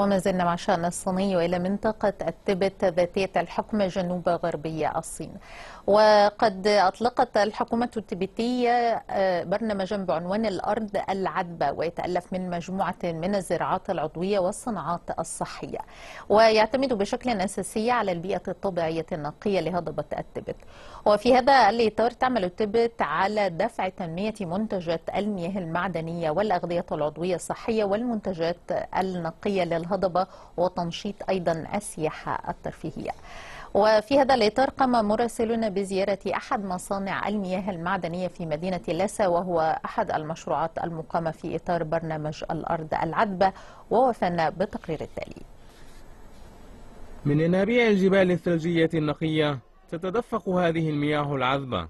وما زلنا مع شأن الصيني وإلى منطقة التبت ذاتية الحكم جنوب غربية الصين. وقد أطلقت الحكومة التبتية آه، برنامجا بعنوان الأرض العذبة ويتألف من مجموعة من الزراعات العضوية والصناعات الصحية. ويعتمد بشكل أساسي على البيئة الطبيعية النقية لهضبة التبت. وفي هذا الإطار تعمل التبت على دفع تنمية منتجات المياه المعدنية والأغذية العضوية الصحية والمنتجات النقية للهضبة. وتنشيط أيضا السياحة الترفيهية. وفي هذا الإطار قام مراسلون بزيارة أحد مصانع المياه المعدنية في مدينة لاسا وهو أحد المشروعات المقامة في إطار برنامج الأرض العذبة ووفانا بالتقرير التالي. من ينابيع الجبال الثلجية النقية تتدفق هذه المياه العذبة.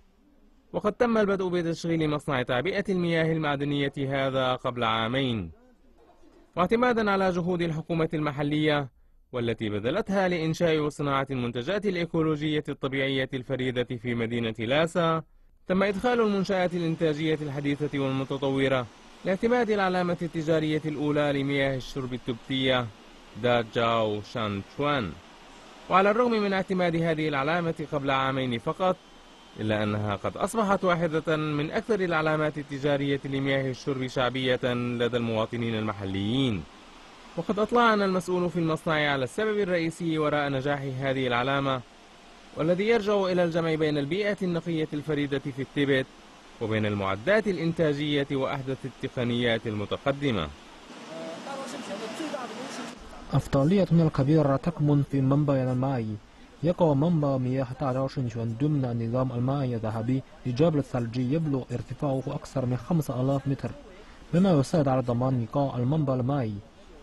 وقد تم البدء بتشغيل مصنع تعبئة المياه المعدنية هذا قبل عامين. واعتمادا على جهود الحكومة المحلية والتي بذلتها لإنشاء وصناعة المنتجات الإيكولوجية الطبيعية الفريدة في مدينة لاسا تم إدخال المنشآت الإنتاجية الحديثة والمتطورة لاعتماد العلامة التجارية الأولى لمياه الشرب التبتية دا جاو شان تشوان وعلى الرغم من اعتماد هذه العلامة قبل عامين فقط إلا أنها قد أصبحت واحدة من أكثر العلامات التجارية لمياه الشرب شعبية لدى المواطنين المحليين. وقد أطلعنا المسؤول في المصنع على السبب الرئيسي وراء نجاح هذه العلامة والذي يرجع إلى الجمع بين البيئة النقية الفريدة في التبت وبين المعدات الإنتاجية وأحدث التقنيات المتقدمة. أفضليتنا الكبيرة تكمن في منبع الماء. يقع منبع مياه دارا شنشون ضمن النظام المائي الذهبي لجبل الثلجي يبلغ ارتفاعه أكثر من 5000 متر. بما يساعد على ضمان نقاء المنبع المائي.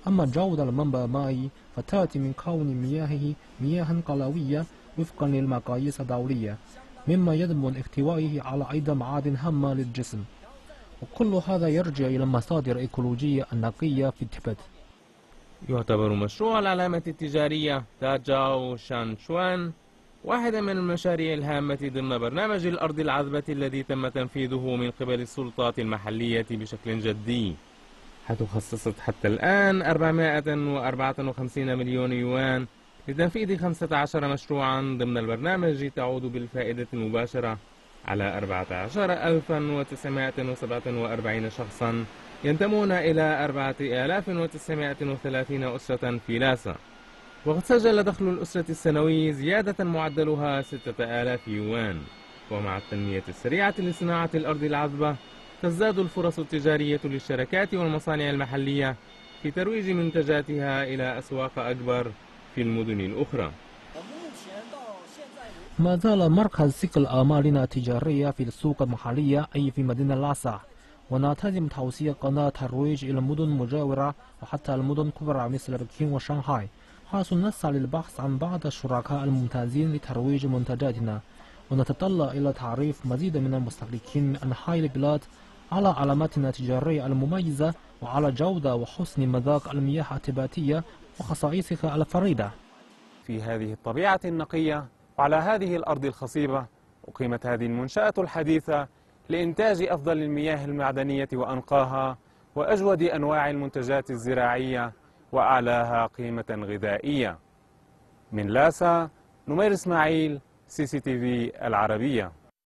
أما جودة المنبع المائي فتأتي من كون مياهه مياه قلوية وفقا للمقاييس الدولية مما يضمن احتوائه على أيضا معادن هامة للجسم. وكل هذا يرجع إلى المصادر الإيكولوجية النقية في تبت يعتبر مشروع العلامة التجارية تاجاو شوان واحدا من المشاريع الهامة ضمن برنامج الأرض العذبة الذي تم تنفيذه من قبل السلطات المحلية بشكل جدي. حيث خصصت حتى الآن 454 مليون يوان لتنفيذ 15 مشروعا ضمن البرنامج تعود بالفائدة المباشرة. على 14947 شخصا ينتمون إلى 4930 أسرة في لاسا. وقد سجل دخل الأسرة السنوي زيادة معدلها 6000 يوان. ومع التنمية السريعة لصناعة الأرض العذبة تزداد الفرص التجارية للشركات والمصانع المحلية في ترويج منتجاتها إلى أسواق أكبر في المدن الأخرى. ما زال مركز ثقل آمالنا التجارية في السوق المحلية أي في مدينة لاسا. ونلتزم توسيع قناة الترويج إلى المدن المجاورة وحتى المدن الكبرى مثل بكين وشنغهاي حيث نسعى للبحث عن بعض الشركاء الممتازين لترويج منتجاتنا. ونتطلع إلى تعريف مزيد من المستهلكين من أنحاء البلاد على علاماتنا التجارية المميزة وعلى جودة وحسن مذاق المياه التباتية وخصائصها الفريدة. في هذه الطبيعة النقية وعلى هذه الأرض الخصيبة أقيمت هذه المنشأة الحديثة لإنتاج أفضل المياه المعدنية وأنقاها وأجود أنواع المنتجات الزراعية وأعلاها قيمة غذائية. من لاسا نمير إسماعيل سي سي تي في العربية.